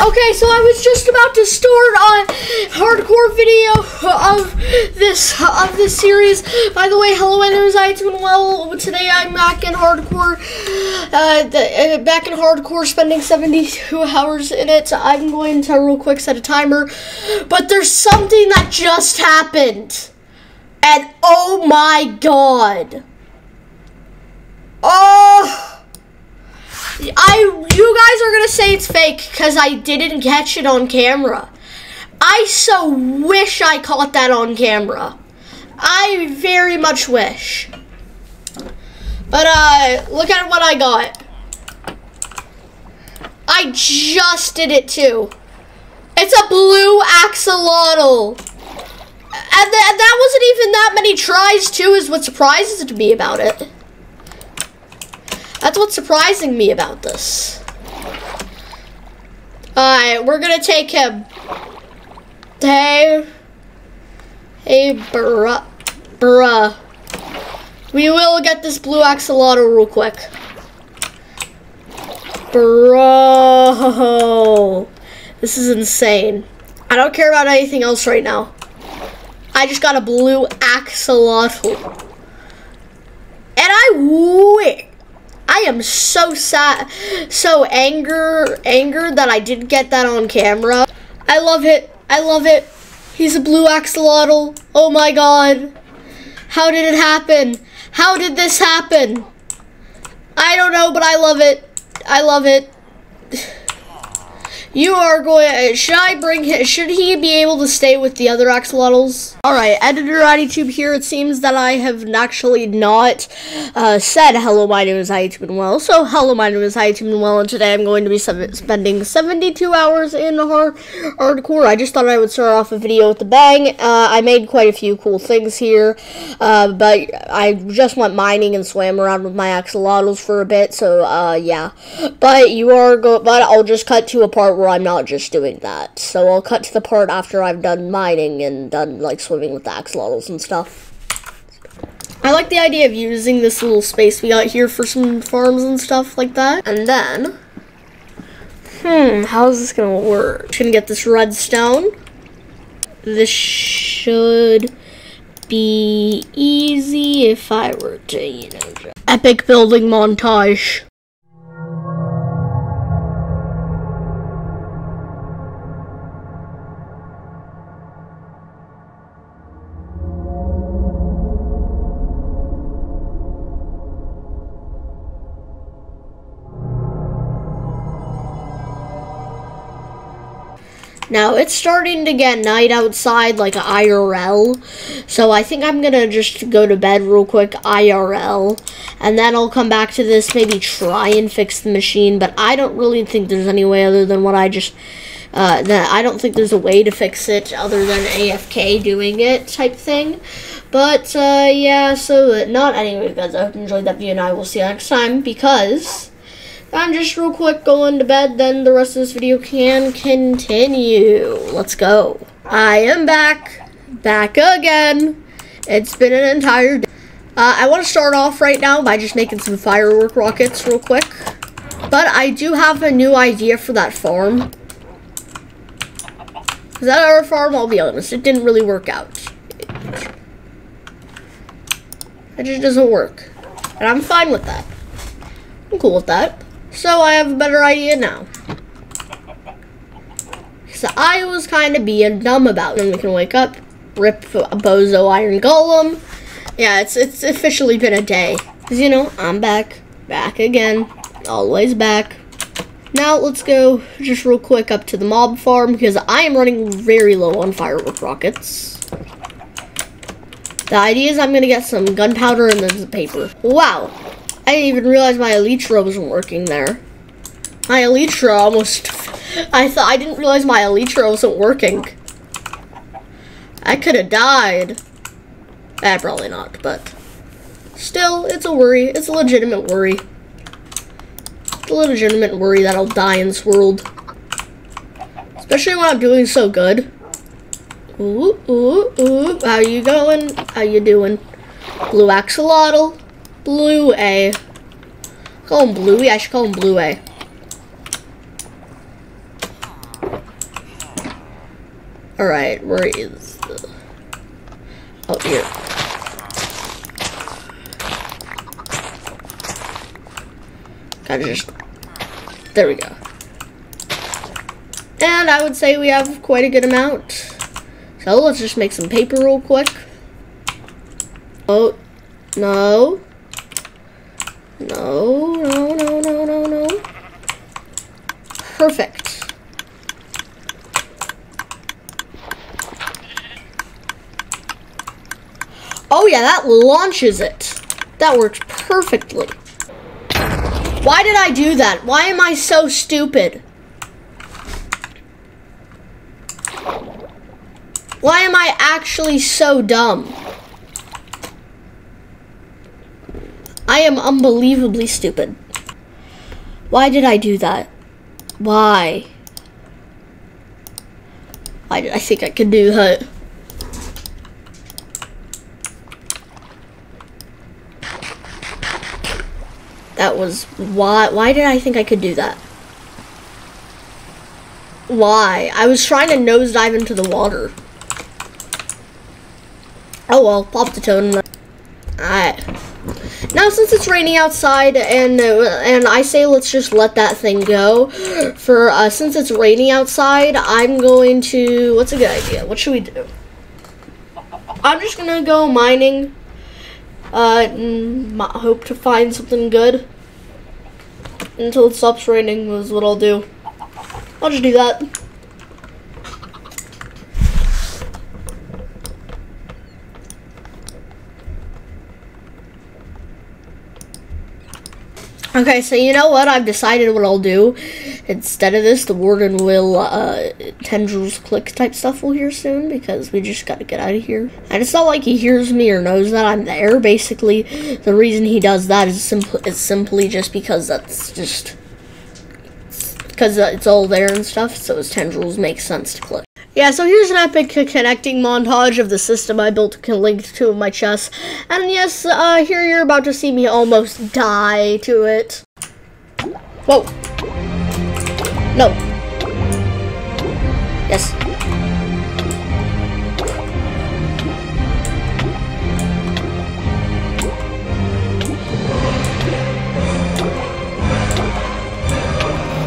Okay, so I was just about to start a hardcore video of this of this series. By the way, hello, my name is I doing well. Today I'm back in hardcore, uh, the, uh, back in hardcore, spending 72 hours in it. I'm going to real quick set a timer, but there's something that just happened, and oh my god, oh. I you guys are gonna say it's fake because I didn't catch it on camera. I so wish I caught that on camera. I very much wish. But uh look at what I got. I just did it too. It's a blue axolotl. And, th- and that wasn't even that many tries too is what surprises me about it. That's what's surprising me about this. Alright, we're gonna take him. Hey. Hey, bruh. Bruh. We will get this blue axolotl real quick. Bro. This is insane. I don't care about anything else right now. I just got a blue axolotl. And I wish I am so sad, so anger, angered that I didn't get that on camera. I love it. I love it. He's a blue axolotl. Oh my god. How did it happen? How did this happen? I don't know, but I love it. I love it. You are going. Should I bring him? Should he be able to stay with the other axolotls? All right, editor YouTube here. It seems that I have actually not uh, said hello. My name is and Well. So hello, my name is and Well, and today I'm going to be spending 72 hours in hard hardcore. I just thought I would start off a video with a bang. Uh, I made quite a few cool things here, uh, but I just went mining and swam around with my axolotls for a bit. So uh, yeah, but you are go. But I'll just cut to a part where I'm not just doing that. So I'll cut to the part after I've done mining and done like swimming with the axolotls and stuff. I like the idea of using this little space we got here for some farms and stuff like that. And then, hmm, how's this gonna work? Gonna get this redstone. This should be easy if I were to, you know, epic building montage. Now, it's starting to get night outside, like IRL, so I think I'm gonna just go to bed real quick, IRL, and then I'll come back to this, maybe try and fix the machine, but I don't really think there's any way other than what I just, uh, that I don't think there's a way to fix it other than AFK doing it type thing. But, uh, yeah, so, not anyway, guys, I hope you enjoyed that video, and I will see you next time, because... I'm just real quick going to bed, then the rest of this video can continue. Let's go. I am back. Back again. It's been an entire day. Uh, I want to start off right now by just making some firework rockets real quick. But I do have a new idea for that farm. That our farm, I'll be honest, it didn't really work out. It just doesn't work. And I'm fine with that. I'm cool with that. So I have a better idea now. So I was kind of being dumb about it. We can wake up, rip a bozo iron golem. Yeah, it's it's officially been a day. Cause you know, I'm back. Back again. Always back. Now let's go just real quick up to the mob farm because I am running very low on firework rockets. The idea is I'm gonna get some gunpowder and then paper. Wow, I didn't even realize my elytra wasn't working there. My elytra almost... I thought I didn't realize my elytra wasn't working. I could have died. Eh, probably not, but... Still, it's a worry. It's a legitimate worry. It's a legitimate worry that I'll die in this world. Especially when I'm doing so good. Ooh, ooh, ooh. How you going? How you doing? Blue axolotl. Blue A. Call him Bluey. I should call him Blue A. Alright, where is the... Oh, here. Gotta just... There we go. And I would say we have quite a good amount. So let's just make some paper real quick. Oh, no. No, no, no, no, no, no. Perfect. Oh yeah, that launches it. That works perfectly. Why did I do that? Why am I so stupid? Why am I actually so dumb? I am unbelievably stupid. Why did I do that? Why? Why did I think I could do that? That was why why did I think I could do that? Why? I was trying to nosedive into the water. Oh well, pop the totem. Alright. Now since it's raining outside and uh, and I say let's just let that thing go. For uh, since it's raining outside, I'm going to what's a good idea? What should we do? I'm just gonna go mining. Uh, hope to find something good until it stops raining is what I'll do. I'll just do that. Okay, so you know what? I've decided what I'll do. Instead of this, the warden will, uh, tendrils click type stuff will hear soon because we just gotta get out of here. And it's not like he hears me or knows that I'm there. Basically, the reason he does that is, simply is simply just because that's just, because it's all there and stuff, so his tendrils make sense to click. Yeah, so here's an epic connecting montage of the system I built linked to my chest. And yes, uh, here you're about to see me almost die to it. Whoa. No. Yes.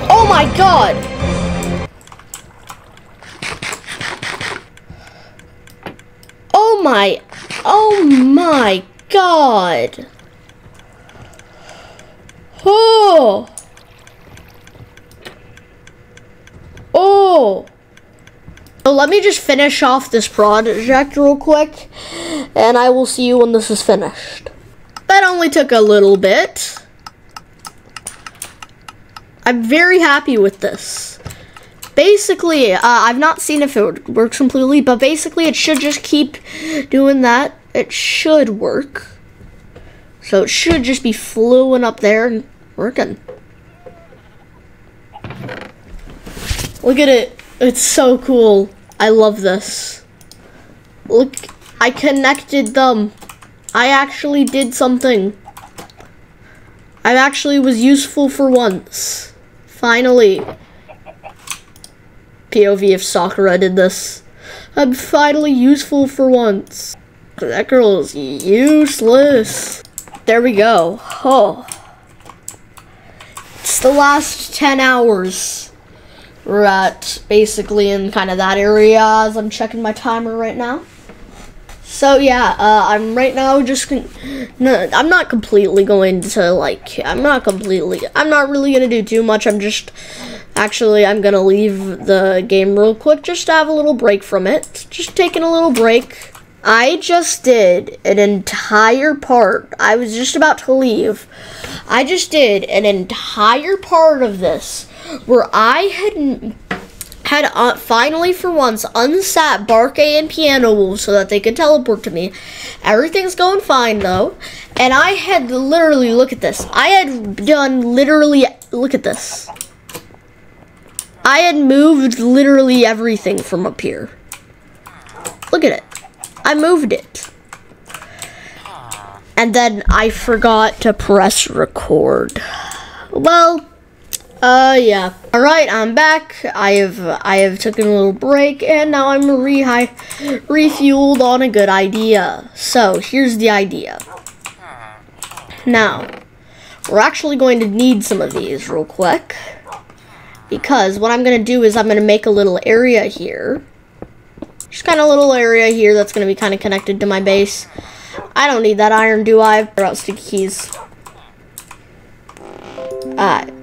Oh my god! Oh my, oh my god. Oh. Oh. So let me just finish off this project real quick, and I will see you when this is finished. That only took a little bit. I'm very happy with this basically, uh, I've not seen if it works completely, but basically it should just keep doing that. It should work. So it should just be flowing up there and working. Look at it. It's so cool. I love this. Look, I connected them. I actually did something. I actually was useful for once. Finally. POV if Sakura did this. I'm finally useful for once. That girl is useless. There we go. Oh. It's the last 10 hours. We're at basically in kind of that area as I'm checking my timer right now. So yeah, uh, I'm right now just, no, I'm not completely going to like, I'm not completely, I'm not really to do too much. I'm just Actually, I'm gonna leave the game real quick just to have a little break from it. Just taking a little break. I just did an entire part. I was just about to leave. I just did an entire part of this where I had had uh, finally for once unsat Barkay and Piano Wolf so that they could teleport to me. Everything's going fine though. And I had literally, look at this. I had done literally, look at this. I had moved literally everything from up here. Look at it. I moved it. And then I forgot to press record. Well, Uh, yeah. All right, I'm back. I have I have taken a little break, and now I'm re refueled on a good idea. So here's the idea. Now, we're actually going to need some of these real quick, because what I'm gonna do is I'm gonna make a little area here. Just kind of little area here that's gonna be kind of connected to my base. I don't need that iron, do I? Or else sticky keys. Alright.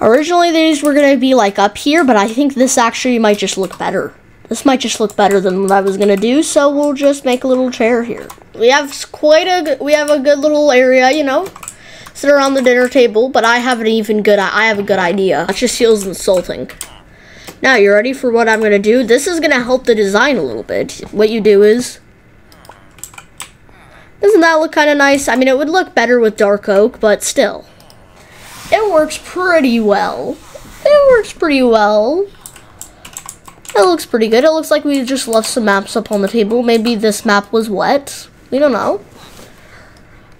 Originally, these were going to be like up here, but I think this actually might just look better. This might just look better than what I was going to do, so we'll just make a little chair here. We have quite a, we have a good little area, you know, sit around the dinner table, but I have an even good, I have a good idea. That just feels insulting. Now, you ready for what I'm to do? This is to help the design a little bit. What you do is, doesn't that look kind of nice? I mean, it would look better with dark oak, but still. It works pretty well. It works pretty well. It looks pretty good. It looks like we just left some maps up on the table. Maybe this map was wet. We don't know.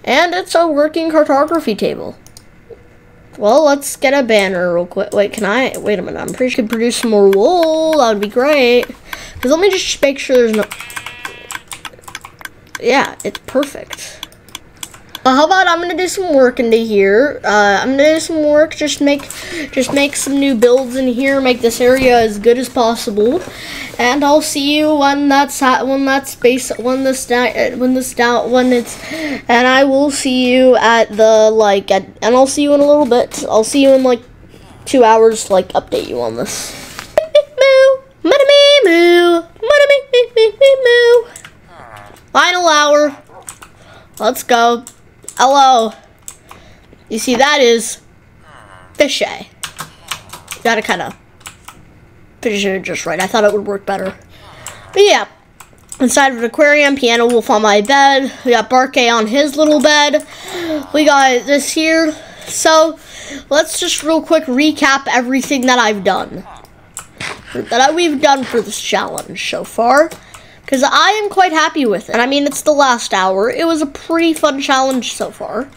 And it's a working cartography table. Well, let's get a banner real quick. Wait, can I? Wait a minute. I'm pretty sure I could produce some more wool. That would be great. Because let me just make sure there's no... Yeah, it's perfect. Well, how about I'm gonna do some work into here. Uh, I'm gonna do some work. Just make, just make some new builds in here. Make this area as good as possible. And I'll see you when that's when that's base when this when this down when it's. And I will see you at the like at, and I'll see you in a little bit. I'll see you in like two hours to like update you on this. Final hour. Let's go. Hello. You see, that is fishy. Gotta kind of position it just right. I thought it would work better. But yeah, inside of an aquarium, piano wolf on my bed. We got Barkay on his little bed. We got this here. So, let's just real quick recap everything that I've done. That we've done for this challenge so far because I am quite happy with it. I mean, it's the last hour. It was a pretty fun challenge so far.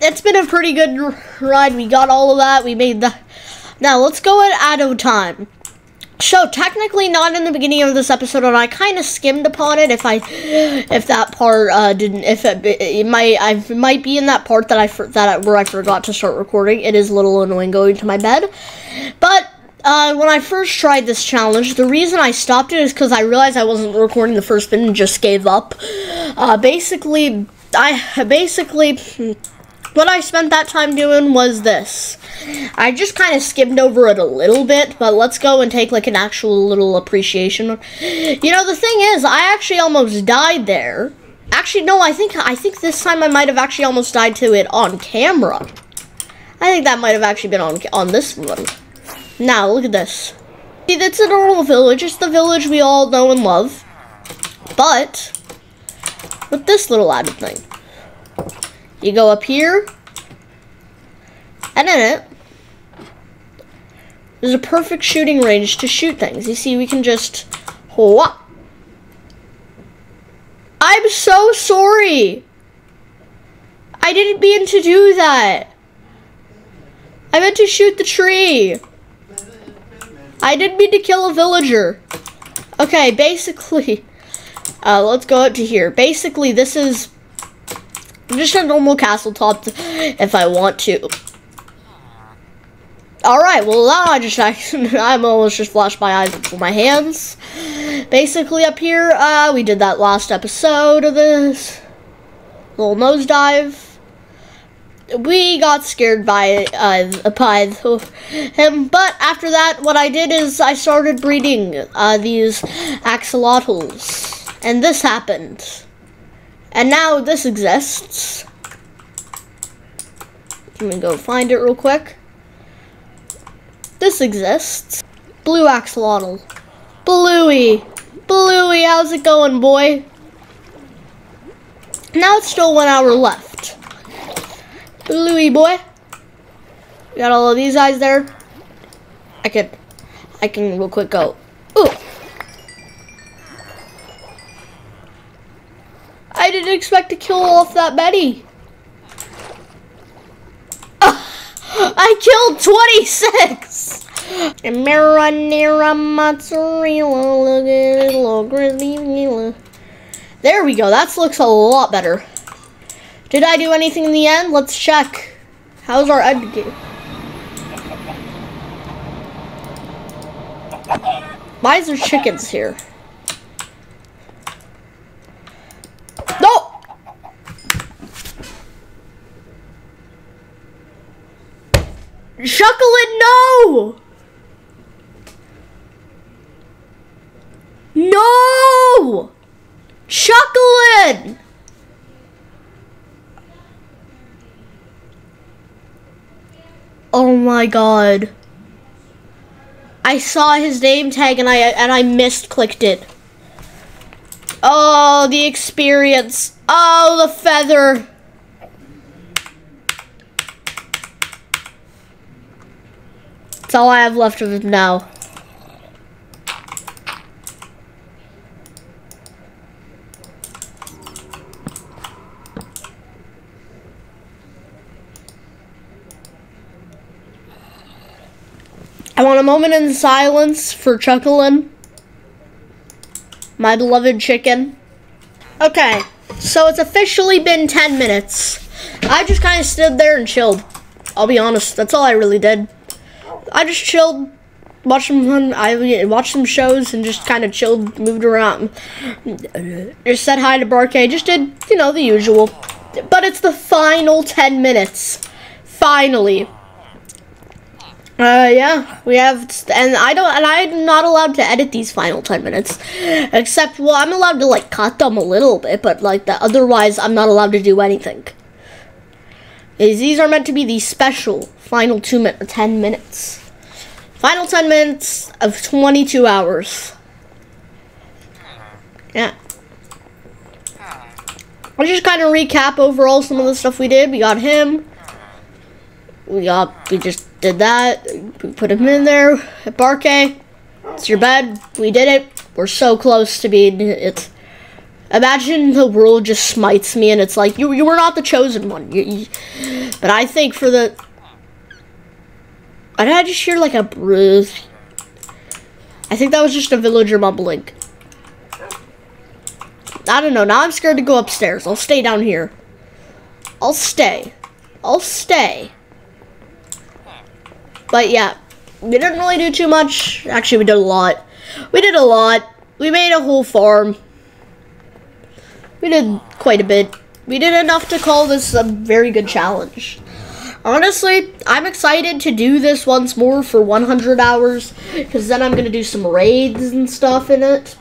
It's been a pretty good ride. We got all of that. We made the... Now, let's go at of time. So, technically not in the beginning of this episode, and I kind of skimmed upon it if I, if that part, uh, didn't, if it, it, might, I might be in that part that I, that I, where I forgot to start recording. It is a little annoying going to my bed. But, uh, when I first tried this challenge, the reason I stopped it is because I realized I wasn't recording the first bit and just gave up. Uh, basically, I basically what I spent that time doing was this. I just kind of skimmed over it a little bit, but let's go and take like an actual little appreciation. You know, the thing is, I actually almost died there. Actually, no, I think I think this time I might have actually almost died to it on camera. I think that might have actually been on on this one. Now, look at this. See, that's a normal village. It's the village we all know and love. But, with this little added thing. You go up here, and in it, there's a perfect shooting range to shoot things. You see, we can just, whop. I'm so sorry. I didn't mean to do that. I meant to shoot the tree. I didn't mean to kill a villager. Okay, basically, uh, let's go up to here. Basically, this is just a normal castle top if I want to. Alright, well now I just, I, I'm almost just flashed my eyes with my hands. Basically up here, uh, we did that last episode of this little nosedive we got scared by uh, by him. But after that, what I did is I started breeding uh, these axolotls, and this happened. And now this exists. Let me go find it real quick. This exists. Blue axolotl. Bluey. Bluey, how's it going, boy? Now it's still one hour left. Louis boy. Got all of these eyes there. I can, I can real quick go. Ooh. I didn't expect to kill off that Betty. Ah, I killed 26! Marinara mozzarella, look at it, little crispy. There we go, that looks a lot better. Did I do anything in the end? Let's check. How's our end game? Why is there chickens here? No! Chocolate, no! No! Chocolate! Oh my god. I saw his name tag and I and I missed clicked it. Oh, the experience. Oh, the feather. That's all I have left of him now. Moment in silence for Chuckling. My beloved chicken. Okay, so it's officially been 10 minutes. I just kind of stood there and chilled. I'll be honest, that's all I really did. I just chilled, watched some I watched some shows and just kind of chilled, moved around. Just said hi to Barkay, just did, you know, the usual. But it's the final 10 minutes. Finally. Uh, yeah, we have, and I don't, and I'm not allowed to edit these final 10 minutes, except, well, I'm allowed to, like, cut them a little bit, but, like, that, otherwise, I'm not allowed to do anything. These are meant to be the special final two min 10 minutes. Final 10 minutes of 22 hours. Yeah. I'll just kind of recap overall some of the stuff we did. We got him. We got, we just did that. We put him in there. Barkay, it's your bed. We did it. We're so close to being it. Imagine the world just smites me and it's like, you, you were not the chosen one. You, you, but I think for the... Why did I just hear like a bruise? I think that was just a villager mumbling. I don't know. Now I'm scared to go upstairs. I'll stay down here. I'll stay. I'll stay. But yeah, we didn't really do too much. Actually, we did a lot. We did a lot. We made a whole farm. We did quite a bit. We did enough to call this a very good challenge. Honestly, I'm excited to do this once more for 100 hours, because then I'm going to do some raids and stuff in it.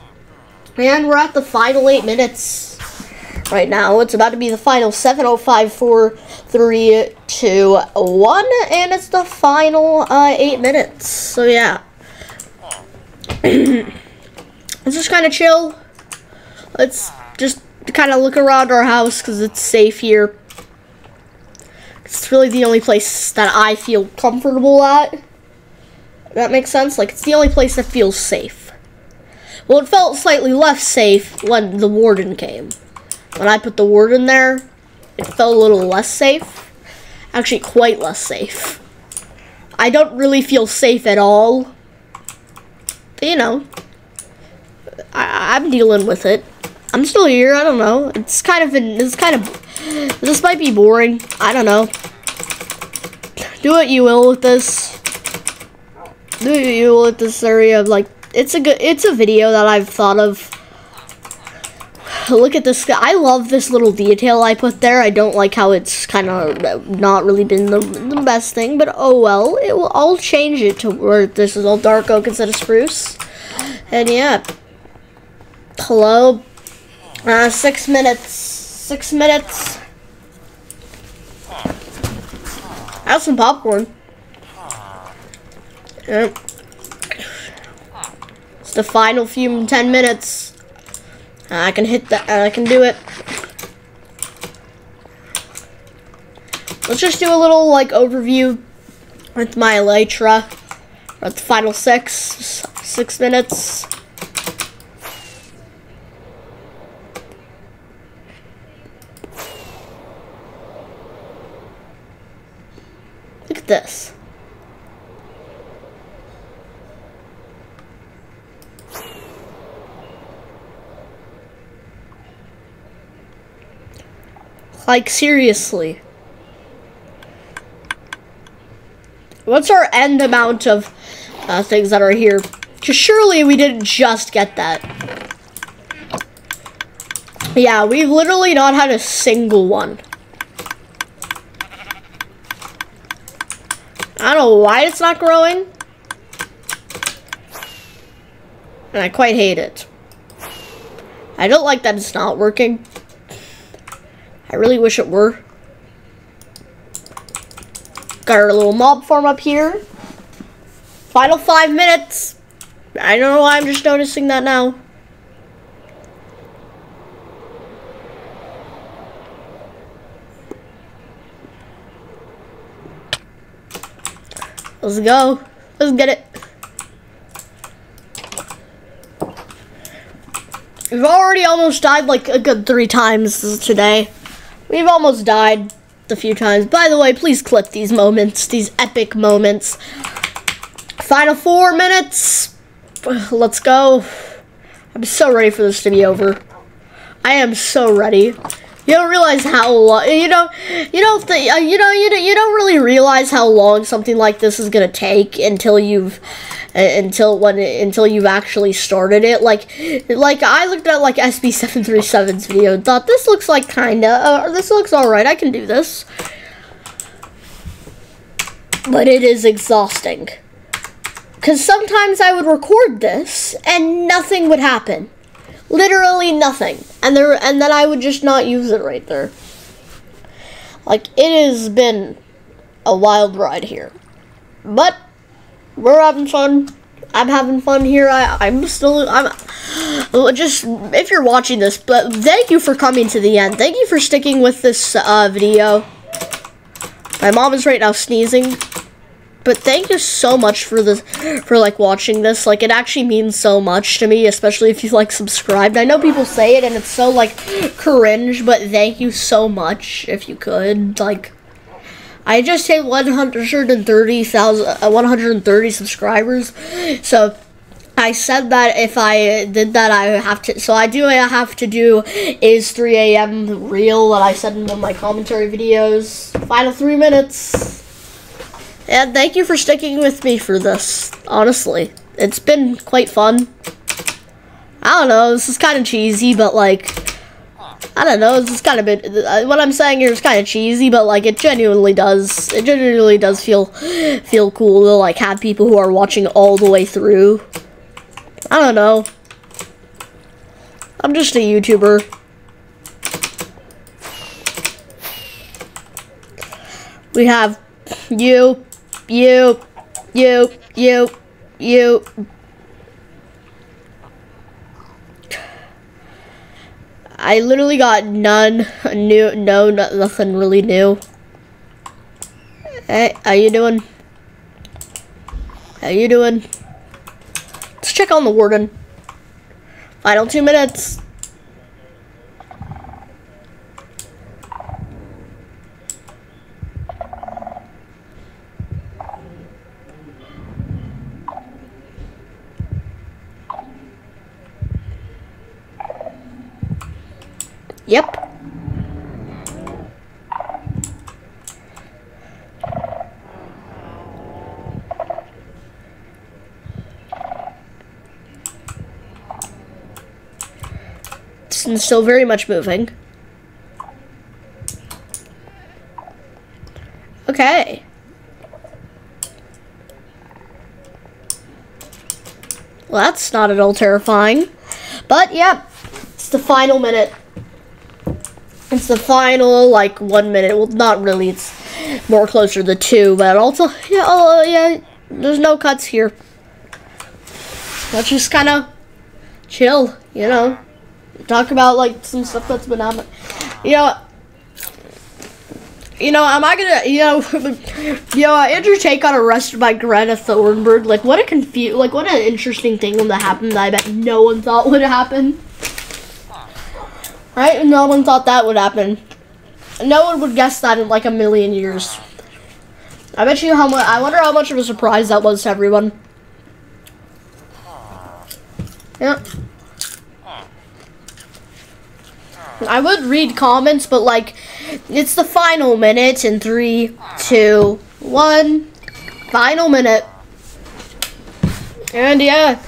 And we're at the final 8 minutes right now. It's about to be the final 7.05, three, two, one, and it's the final uh, eight minutes. So yeah, let's just kind of chill. Let's just kind of look around our house because it's safe here. It's really the only place that I feel comfortable at. That makes sense. Like it's the only place that feels safe. Well, it felt slightly less safe when the warden came. When I put the warden there, it felt a little less safe. Actually, quite less safe. I don't really feel safe at all. But, you know, I, I'm dealing with it. I'm still here. I don't know. It's kind of, it's kind of, this might be boring. I don't know. Do what you will with this. Do what you will with this area. Of like, it's a good, it's a video that I've thought of look at this. I love this little detail I put there. I don't like how it's kind of not really been the, the best thing, but oh well. It will. I'll change it to where this is all dark oak instead of spruce. And yeah. Hello. Uh, six minutes. Six minutes. I have some popcorn. Yep. It's the final few ten minutes. I can hit that. I can do it. Let's just do a little like overview with my elytra. At the final six, six minutes. Look at this. Like, seriously. What's our end amount of uh, things that are here? Because surely we didn't just get that. Yeah, we've literally not had a single one. I don't know why it's not growing. And I quite hate it. I don't like that it's not working. I really wish it were. Got our little mob farm up here. Final five minutes. I don't know why I'm just noticing that now. Let's go. Let's get it. We've already almost died like a good three times today. We've almost died a few times. By the way, please clip these moments, these epic moments. Final four minutes. Let's go. I'm so ready for this to be over. I am so ready. You don't realize how long, you know, you don't, uh, you know, you, you don't really realize how long something like this is gonna take until you've, uh, until when, until you've actually started it. Like, like I looked at like SB737's video and thought this looks like kinda, uh, this looks alright, I can do this. But it is exhausting. Because sometimes I would record this and nothing would happen. Literally nothing. And there and then I would just not use it right there. Like it has been a wild ride here. But we're having fun. I'm having fun here. I, I'm still I'm just if you're watching this, but thank you for coming to the end. Thank you for sticking with this uh, video. My mom is right now sneezing. But thank you so much for this, for like watching this. Like it actually means so much to me, especially if you like subscribed. I know people say it and it's so like cringe, but thank you so much if you could. Like, I just hit 130,000, uh, 130 subscribers. So I said that if I did that, I have to. So I do. I have to do is 3 a.m. real that I said in my commentary videos. Final three minutes. And thank you for sticking with me for this, honestly. It's been quite fun. I don't know, this is kind of cheesy, but like, I don't know, is kind of bit, uh, what I'm saying here is kind of cheesy, but like, it genuinely does, it genuinely does feel, feel cool to like have people who are watching all the way through. I don't know. I'm just a YouTuber. We have you, you, you, you, you. I literally got none new, no, nothing really new. Hey, how you doing? How you doing? Let's check on the warden. Final two minutes. Yep. It's still very much moving. Okay. Well, that's not at all terrifying. But, yep, it's the final minute. It's the final, like, one minute. Well, not really. It's more closer to two, but also, yeah, oh, yeah, there's no cuts here. Let's just kind of chill, you know. Talk about, like, some stuff that's been happening. You know, you know, am I gonna, you know, you know, Andrew Tate got arrested by Greta Thunberg. Like, what a confu- like, what an interesting thing that happened that I bet no one thought would happen. Right? No one thought that would happen. No one would guess that in like a million years. I bet you how much. I wonder how much of a surprise that was to everyone. Yeah. I would read comments, but like, it's the final minute in three, two, one. Final minute. And yeah.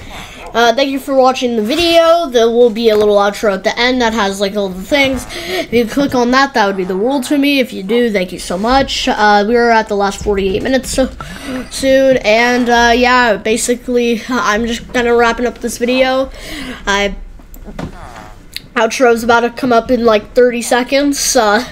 Uh, thank you for watching the video. There will be a little outro at the end that has like all the things. If you click on that, that would be the world to me. If you do, thank you so much. Uh, we are at the last 48 minutes so soon, and uh, yeah, basically, I'm just kind of wrapping up this video. I outro's about to come up in like 30 seconds. Uh,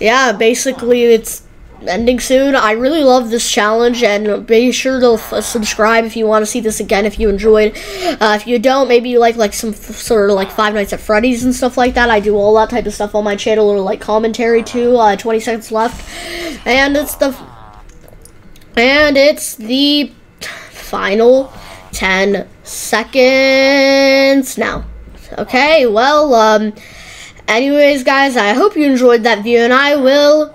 yeah, basically, it's ending soon. I really love this challenge, and be sure to subscribe if you want to see this again if you enjoyed. Uh, if you don't, maybe you like like some sort of like Five Nights at Freddy's and stuff like that. I do all that type of stuff on my channel, or like commentary too. Uh, 20 seconds left, and it's the and it's the final 10 seconds now. Okay, well, um, anyways, guys, I hope you enjoyed that video, and I will